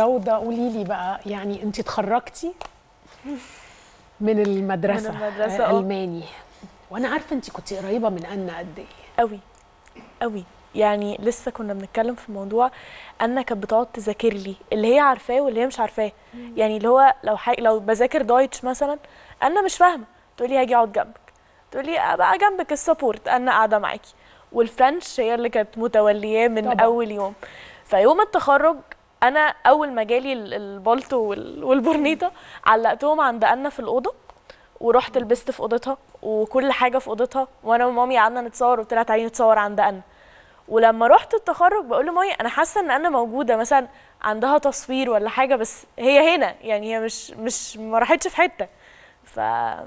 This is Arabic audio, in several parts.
روضة قولي لي بقى يعني انت اتخرجتي من المدرسة من المدرسة، آه،. ألماني. وأنا عارفة انت كنت قريبة من أنا قد إيه. قوي قوي يعني لسه كنا بنتكلم في موضوع أنا كانت بتقعد تذاكر لي اللي هي عارفاه واللي هي مش عارفاه. يعني اللي هو لو حي... لو بذاكر Deutsch مثلا أنا مش فاهمة. تقول لي هاجي أقعد جنبك. تقول لي أبقى جنبك ال support أنا قاعدة معاكي. وال French هي اللي كانت متولياه من. طبعا. أول يوم. فيوم التخرج أنا أول ما جالي ال- البالطو وال- والبورنيطه علقتهم عند أنا في الأوضة ورحت لبست في أوضتها وكل حاجة في أوضتها وأنا ومامي قعدنا نتصور وقلت لها تعالي نتصور عند أنا. ولما رحت التخرج بقول لمامي أنا حاسة إن أنا موجودة مثلا عندها تصوير ولا حاجة بس هي هنا يعني هي مش مش ما راحتش في حتة. فكل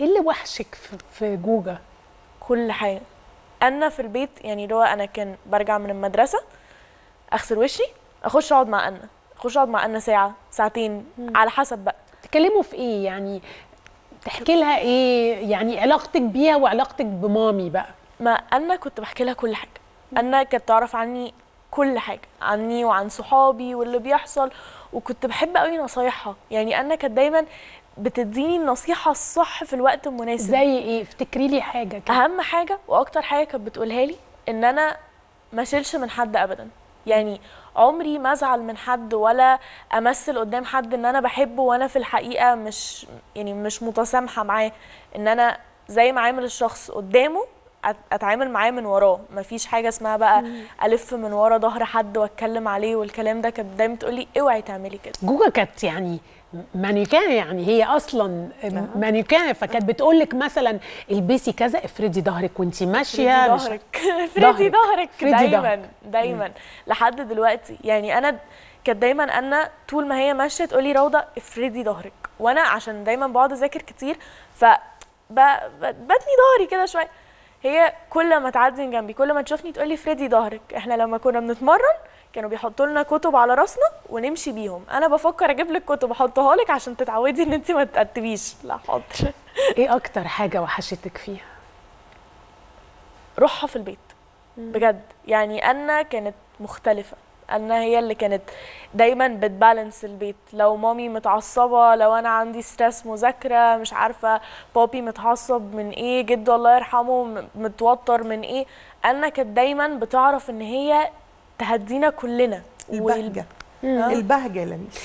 إيه اللي وحشك في, جوجا؟ حاجة. أنا في البيت يعني اللي هو أنا كان برجع من المدرسة أغسل وشي أخش أقعد مع أنا أخش أقعد مع أنا ساعة ساعتين على حسب بقى. تكلموا في إيه؟ يعني تحكي لها إيه؟ يعني علاقتك بيها وعلاقتك بمامي بقى. ما أنا كنت بحكي لها كل حاجة. أنا كانت تعرف عني كل حاجة عني وعن صحابي واللي بيحصل. وكنت بحب قوي نصايحها. يعني أنا كانت دايما بتديني النصيحة الصح في الوقت المناسب. زي إيه؟ افتكري لي حاجة كده. أهم حاجة وأكتر حاجة كانت بتقولها لي إن أنا ما أشيلش من حد ابدا. يعني عمري ما أزعل من حد ولا أمثل قدام حد إن أنا بحبه وأنا في الحقيقة مش يعني مش متسامحة معاه. إن أنا زي ما عامل الشخص قدامه أتعامل معاه من وراه. مفيش حاجة اسمها بقى ألف من ورا ظهر حد وأتكلم عليه والكلام ده. كانت دايما تقولي اوعي تعملي كده. جوجا كانت يعني مانيكان يعني هي أصلا مانيكان. فكانت بتقول لك مثلا البسي كذا افردي ظهرك وانت ماشية افردي ظهرك. افردي ظهرك. دايما. دايما. لحد دلوقتي. يعني أنا كانت دايما أنا طول ما هي ماشية تقولي روضة افردي ظهرك. وأنا عشان دايما بقعد أذاكر كتير ف بتني ظهري كده شوية. هي كل ما تعدي من جنبي كل ما تشوفني تقولي افردي ظهرك. إحنا لما كنا بنتمرن كانوا بيحطوا لنا كتب على راسنا ونمشي بيهم. أنا بفكر أجيب لك كتب احطها لك عشان تتعودي ان انت ما تقتبيش لا حاضر. إيه أكتر حاجة وحشتك فيها؟ روحها في البيت. بجد. يعني أنا كانت مختلفة. أنا هي اللي كانت دايما بتبالانس البيت. لو مامي متعصبة لو أنا عندي ستريس مذاكرة مش عارفة بابي متعصب من إيه جده الله يرحمه متوتر من إيه أنا كانت دايما بتعرف إن هي تهدينا كلنا. البهجة. البهجة يا لميس.